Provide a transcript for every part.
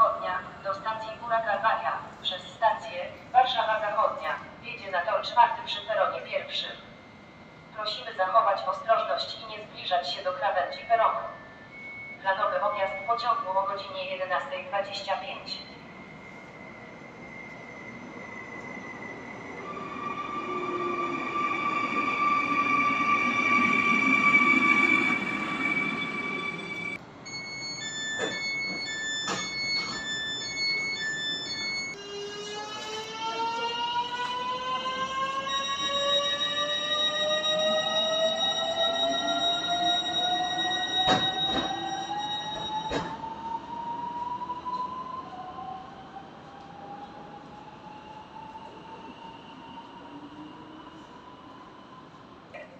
Zachodnia, do stacji Góra Kalwaria, przez stację Warszawa Zachodnia, wiedzie na tor czwarty przy peronie pierwszym. Prosimy zachować ostrożność i nie zbliżać się do krawędzi peronu. Planowy odjazd pociągu o godzinie 11.25.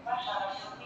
Bye-bye.